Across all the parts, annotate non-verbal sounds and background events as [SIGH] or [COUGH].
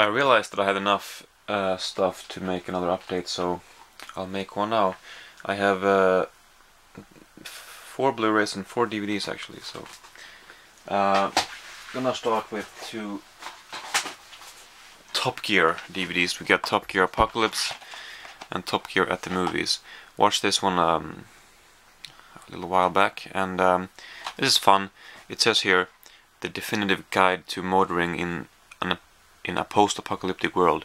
I realized that I had enough uh, stuff to make another update, so I'll make one now. I have uh, four Blu-rays and four DVDs actually, so uh, gonna start with two Top Gear DVDs. We got Top Gear Apocalypse and Top Gear at the Movies. Watched this one um, a little while back, and um, this is fun. It says here the definitive guide to motoring in in a post-apocalyptic world,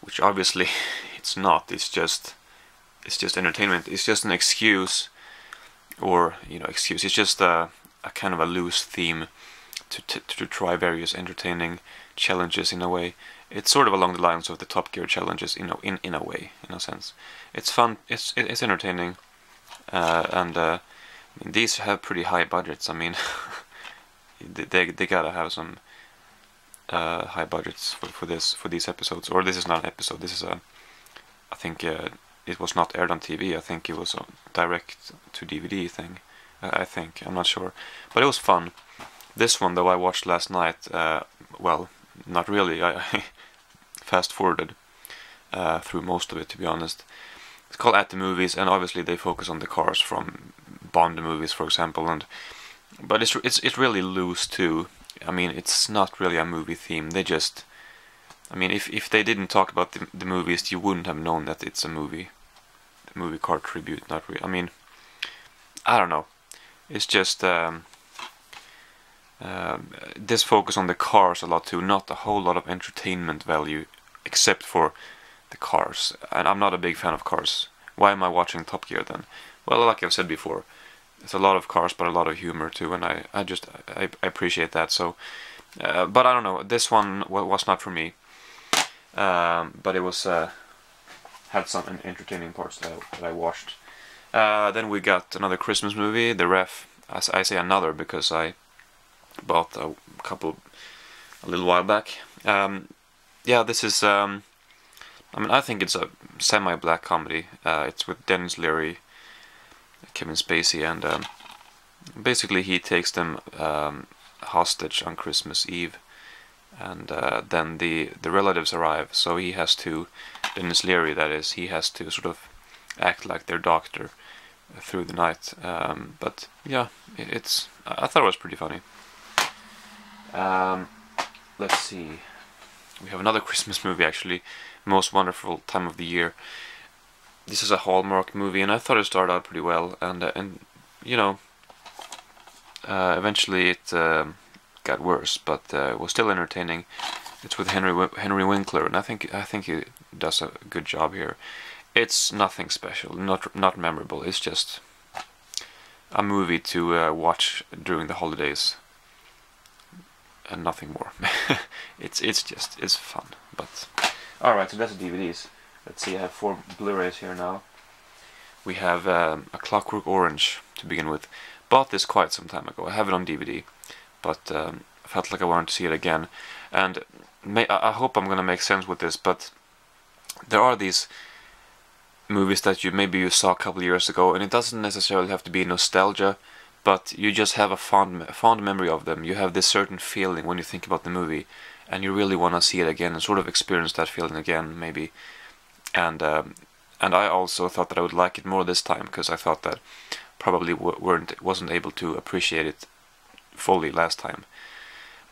which obviously [LAUGHS] it's not. It's just it's just entertainment. It's just an excuse, or you know, excuse. It's just a, a kind of a loose theme to, to try various entertaining challenges in a way. It's sort of along the lines of the Top Gear challenges in a, in in a way, in a sense. It's fun. It's it's entertaining, uh, and uh, I mean, these have pretty high budgets. I mean, [LAUGHS] they they gotta have some uh, high budgets for, for this for these episodes. Or this is not an episode. This is a I think uh, it was not aired on TV. I think it was a direct to DVD thing. I think I'm not sure, but it was fun. This one though I watched last night. Uh, well, not really. I, [LAUGHS] fast forwarded uh, through most of it to be honest. It's called At the Movies, and obviously they focus on the cars from Bond movies, for example, and but it's it's it's really loose too. I mean, it's not really a movie theme. They just, I mean, if if they didn't talk about the the movies, you wouldn't have known that it's a movie, a movie car tribute. Not really. I mean, I don't know. It's just um, um, this focus on the cars a lot too. Not a whole lot of entertainment value, except for the cars. And I'm not a big fan of cars. Why am I watching Top Gear then? Well, like I've said before, it's a lot of cars, but a lot of humor too, and I, I just I, I appreciate that. So, uh, but I don't know. This one was not for me, um, but it was uh, had some entertaining parts that I, that I watched. Uh, then we got another Christmas movie, The Ref. I, I say another because I bought a couple a little while back. Um, yeah, this is. Um, I mean, I think it's a semi-black comedy. Uh, it's with Denis Leary, Kevin Spacey, and um, basically he takes them um, hostage on Christmas Eve, and uh, then the the relatives arrive. So he has to, Denis Leary, that is, he has to sort of act like their doctor through the night. Um, but yeah, it's I thought it was pretty funny. Um, let's see, we have another [LAUGHS] Christmas movie actually, Most Wonderful Time of the Year this is a Hallmark movie, and I thought it started out pretty well, and uh, and you know, uh, eventually it um, got worse, but uh, it was still entertaining. It's with Henry Henry Winkler, and I think I think he does a good job here. It's nothing special, not not memorable. It's just a movie to uh, watch during the holidays, and nothing more. [LAUGHS] it's it's just it's fun, but all right. So that's the DVDs. Let's see, I have four Blu-rays here now. We have um, A Clockwork Orange to begin with. Bought this quite some time ago. I have it on DVD, but um, felt like I wanted to see it again. And may, I hope I'm going to make sense with this, but there are these movies that you maybe you saw a couple years ago, and it doesn't necessarily have to be nostalgia, but you just have a fond fond memory of them. You have this certain feeling when you think about the movie, and you really want to see it again and sort of experience that feeling again, maybe and um, and I also thought that I would like it more this time because I thought that probably weren't wasn't able to appreciate it fully last time.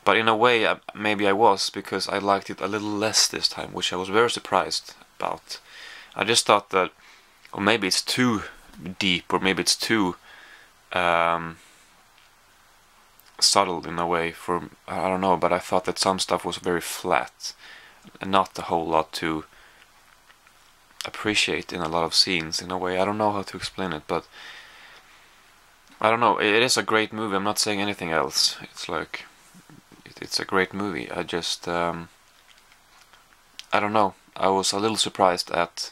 But in a way, uh, maybe I was because I liked it a little less this time, which I was very surprised about. I just thought that, or maybe it's too deep, or maybe it's too um, subtle in a way. For I don't know, but I thought that some stuff was very flat, and not a whole lot to appreciate in a lot of scenes in a way. I don't know how to explain it, but I don't know. It is a great movie. I'm not saying anything else. It's like it's a great movie. I just um, I don't know. I was a little surprised at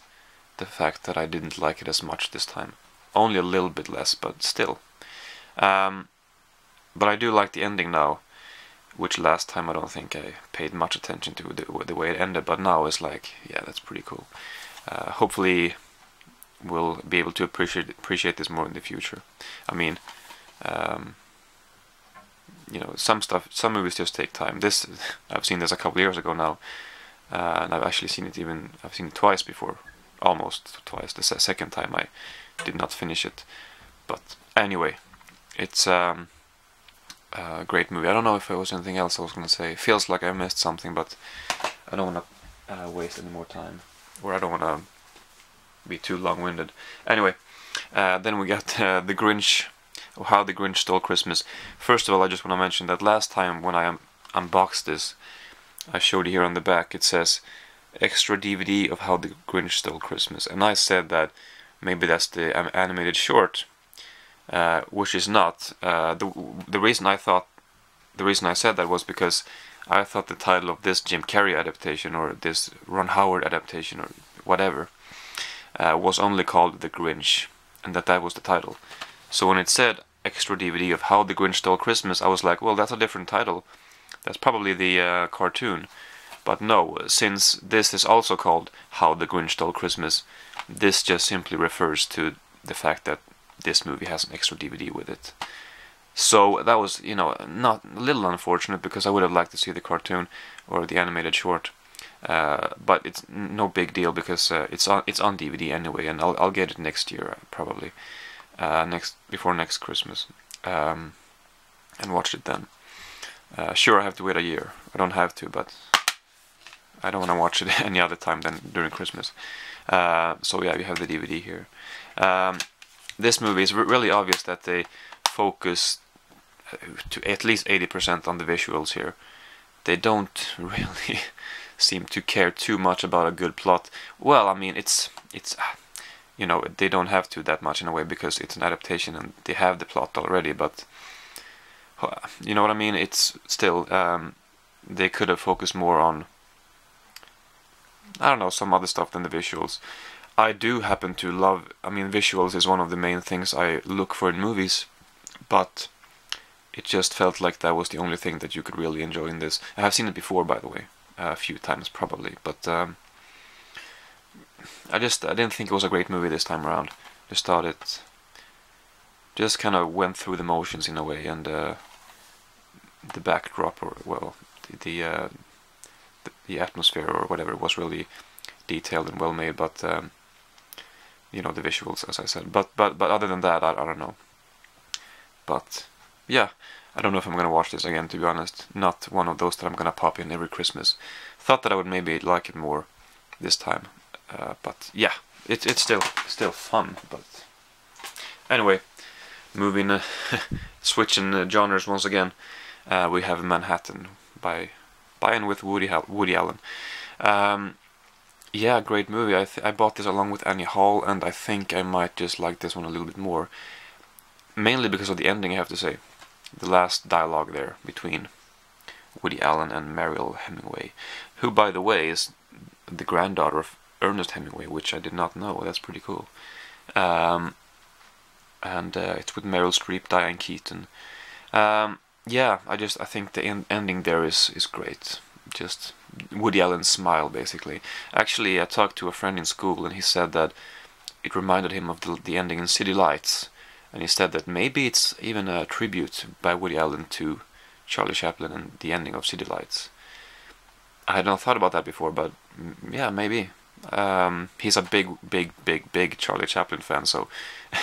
the fact that I didn't like it as much this time. Only a little bit less, but still. Um, but I do like the ending now, which last time I don't think I paid much attention to the, the way it ended, but now it's like, yeah, that's pretty cool uh, hopefully we'll be able to appreciate appreciate this more in the future. I mean, um, you know, some stuff, some movies just take time. This [LAUGHS] I've seen this a couple years ago now, uh, and I've actually seen it even I've seen it twice before, almost twice. The second time I did not finish it, but anyway, it's um, a great movie. I don't know if there was anything else I was gonna say. It feels like I missed something, but I don't wanna uh, waste any more time, or I don't wanna be too long-winded. Anyway, uh, then we got uh, the Grinch, or How the Grinch Stole Christmas. First of all, I just want to mention that last time when I unboxed this, I showed here on the back, it says extra DVD of How the Grinch Stole Christmas, and I said that maybe that's the animated short, uh, which is not. Uh, the the reason I thought, the reason I said that was because I thought the title of this Jim Carrey adaptation or this Ron Howard adaptation or whatever uh, was only called The Grinch, and that that was the title. So when it said extra DVD of How the Grinch Stole Christmas, I was like, well, that's a different title. That's probably the uh, cartoon. But no, since this is also called How the Grinch Stole Christmas, this just simply refers to the fact that this movie has an extra DVD with it. So that was, you know, not a little unfortunate because I would have liked to see the cartoon or the animated short. Uh, but it's no big deal because uh, it's on it's on DVD anyway, and I'll I'll get it next year probably, uh, next before next Christmas, um, and watch it then. Uh, sure, I have to wait a year. I don't have to, but I don't want to watch it [LAUGHS] any other time than during Christmas. Uh, so yeah, you have the DVD here. Um, this movie is really obvious that they focus uh, to at least 80% on the visuals here. They don't [LAUGHS] really seem to care too much about a good plot. Well, I mean, it's it's you know they don't have to that much in a way because it's an adaptation and they have the plot already. But you know what I mean? It's still um, they could have focused more on I don't know some other stuff than the visuals. I do happen to love. I mean, visuals is one of the main things I look for in movies, but it just felt like that was the only thing that you could really enjoy in this. I have seen it before, by the way, a few times probably, but um, I just I didn't think it was a great movie this time around. Just thought it just kind of went through the motions in a way, and uh, the backdrop, or well, the the, uh, the, the atmosphere or whatever was really detailed and well made, but um, you know the visuals, as I said. But but but other than that, I, I don't know. But yeah, I don't know if I'm gonna watch this again. To be honest, not one of those that I'm gonna pop in every Christmas. Thought that I would maybe like it more this time, uh, but yeah, it's it's still still fun. But anyway, moving, uh, [LAUGHS] switching uh, genres once again. Uh, we have Manhattan by by and with Woody Woody Allen. Um, yeah, great movie. I I bought this along with Annie Hall, and I think I might just like this one a little bit more. Mainly because of the ending, I have to say. The last dialogue there between Woody Allen and Mariel Hemingway, who, by the way, is the granddaughter of Ernest Hemingway, which I did not know. That's pretty cool. Um, and uh, it's with Meryl Streep, Diane Keaton. Um, yeah, I just I think the en ending there is is great. Just Woody Allen's smile, basically. Actually, I talked to a friend in school, and he said that it reminded him of the, the ending in City Lights, and he said that maybe it's even a tribute by Woody Allen to Charlie Chaplin and the ending of City Lights. I had not thought about that before, but yeah, maybe. Um, he's a big, big, big, big Charlie Chaplin fan, so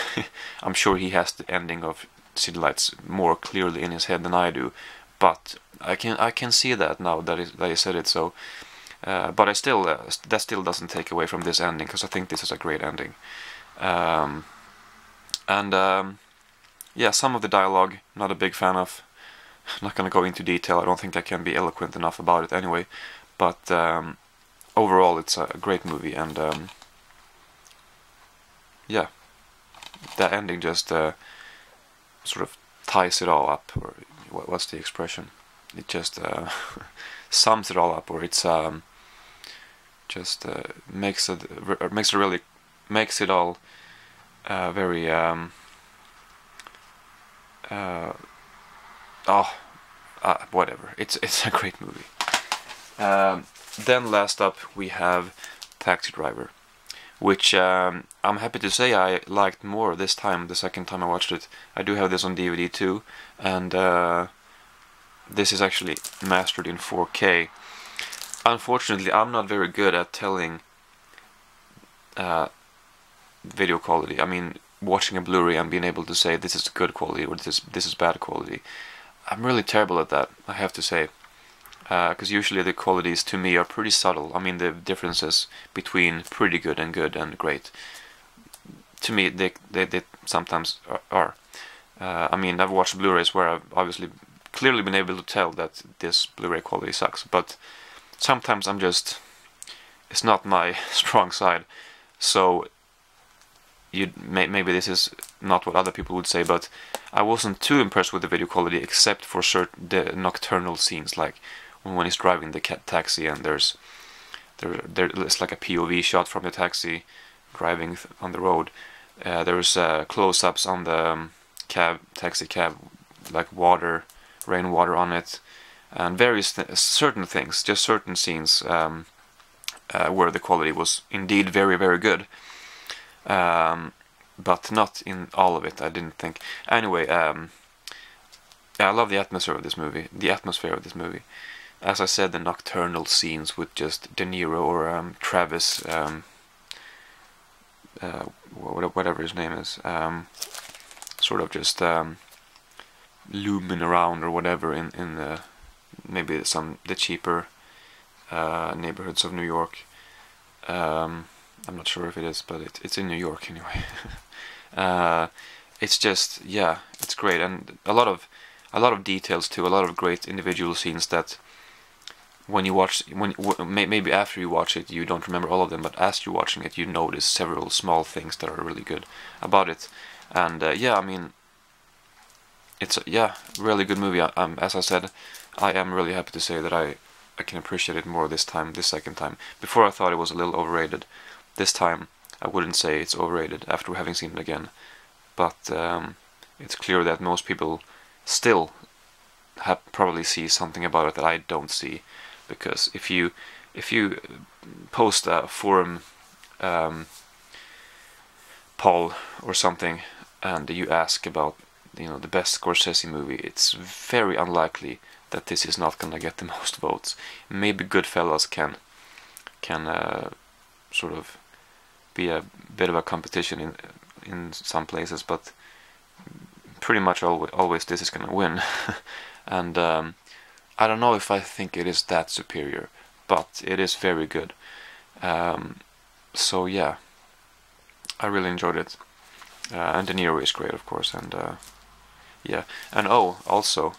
[LAUGHS] I'm sure he has the ending of City Lights more clearly in his head than I do. But I can I can see that now that he, that he said it. So, uh, but I still uh, that still doesn't take away from this ending because I think this is a great ending. Um, and um, yeah, some of the dialogue not a big fan of. I'm not gonna go into detail. I don't think I can be eloquent enough about it anyway. But um, overall, it's a great movie, and um, yeah, that ending just uh, sort of ties it all up, or what's the expression? It just uh, [LAUGHS] sums it all up, or it's um, just uh, makes it makes it really makes it all uh, very um, uh, oh uh, whatever. It's it's a great movie. Um, then last up we have Taxi Driver which um, I'm happy to say I liked more this time, the second time I watched it. I do have this on DVD too, and uh, this is actually mastered in 4K. unfortunately, I'm not very good at telling uh, video quality. I mean, watching a Blu-ray and being able to say this is good quality or this is, this is bad quality. I'm really terrible at that, I have to say. Because uh, usually the qualities to me are pretty subtle. I mean, the differences between pretty good and good and great. To me, they, they, they sometimes are. Uh, I mean, I've watched Blu-rays where I've obviously clearly been able to tell that this Blu-ray quality sucks, but sometimes I'm just... It's not my [LAUGHS] strong side. So you may, maybe this is not what other people would say, but I wasn't too impressed with the video quality except for certain the nocturnal scenes, like when he's driving the taxi and there's there there's like a POV shot from the taxi driving on the road. Uh, there's uh, close-ups on the um, cab, taxi cab, like water, rainwater on it, and various th certain things, just certain scenes um, uh, where the quality was indeed very very good. Um, but not in all of it, I didn't think. Anyway, um, I love the atmosphere of this movie. The atmosphere of this movie. As I said, the nocturnal scenes with just De Niro or um, Travis, um, uh, whatever his name is, um, sort of just um, looming around or whatever in in the maybe some the cheaper uh, neighborhoods of New York. Um, I'm not sure if it is, but it, it's in New York anyway. [LAUGHS] uh, it's just yeah, it's great and a lot of a lot of details too, a lot of great individual scenes that when you watch when maybe after you watch it you don't remember all of them, but as you're watching it you notice several small things that are really good about it. And uh, yeah, I mean, it's yeah, really good movie. Um, as I said, I am really happy to say that I I can appreciate it more this time, this second time. Before I thought it was a little overrated. This time, I wouldn't say it's overrated after having seen it again, but um, it's clear that most people still have probably see something about it that I don't see, because if you if you post a forum um, poll or something and you ask about you know the best Scorsese movie, it's very unlikely that this is not gonna get the [LAUGHS] most votes. Maybe Goodfellas can can uh, sort of be a bit of a competition in in some places, but pretty much always, always this is gonna win. [LAUGHS] and um, I don't know if I think it is that superior, but it is very good. Um, so yeah, I really enjoyed it. Uh, and De Niro is great, of course, and uh, yeah. And oh, also,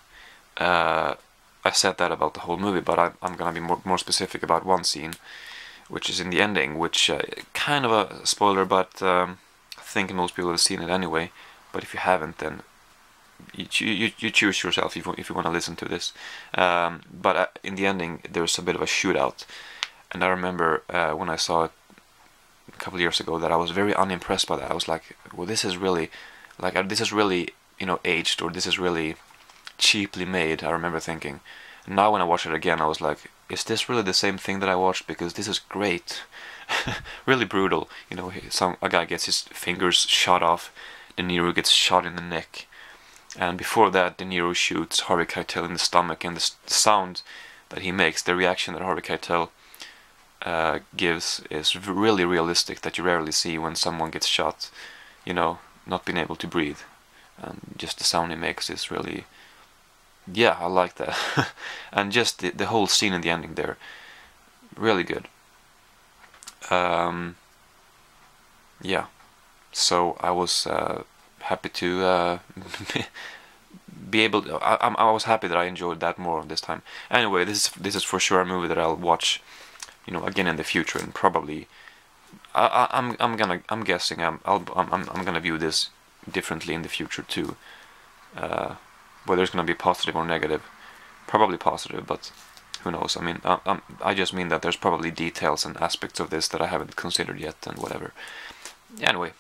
uh, I said that about the whole movie, but I, am gonna be more, more specific about one scene which is in the ending, which uh, kind of a spoiler, but um, I think most people have seen it anyway. But if you haven't, then you you, you choose yourself if you, if you want to listen to this. Um, but uh, in the ending, there's a bit of a shootout, and I remember uh, when I saw it a couple years ago that I was very unimpressed by that. I was like, well, this is really like uh, this is really you know aged or this is really cheaply made. I remember thinking. Now when I watch it again, I was like, is this really the same thing that I watched? Because this is great. [LAUGHS] really brutal. You know, some a guy gets his fingers shot off, De Niro gets shot in the neck, and before that, De Niro shoots Harvey Keitel in the stomach, and the, sound that he makes, the reaction that Harvey Keitel uh, gives, is really realistic. That you rarely see when someone gets shot. You know, not being able to breathe, and just the sound he makes is really yeah, I like that. [LAUGHS] and just the, the whole scene in the ending there, really good. Um, yeah, so I was uh, happy to uh, [LAUGHS] be able. To, I, I was happy that I enjoyed that more this time. Anyway, this is this is for sure a movie that I'll watch, you know, again in the future and probably. I, I, I'm I'm gonna I'm guessing I'm I'll, I'm I'm gonna view this differently in the future too. Uh, whether it's going to be positive or negative. Probably positive, but who knows? I mean, I, I just mean that there's probably details and aspects of this that I haven't considered yet, and whatever. Anyway,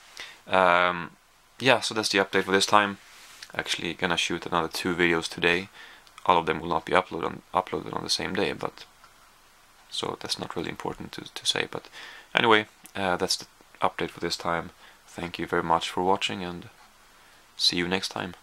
um, yeah, so that's the update for this time. Actually, gonna shoot another two videos today. All of them will not be uploaded on, uploaded on the same day, but so that's not really important to, to say. But anyway, uh, that's the update for this time. Thank you very much for watching, and see you next time.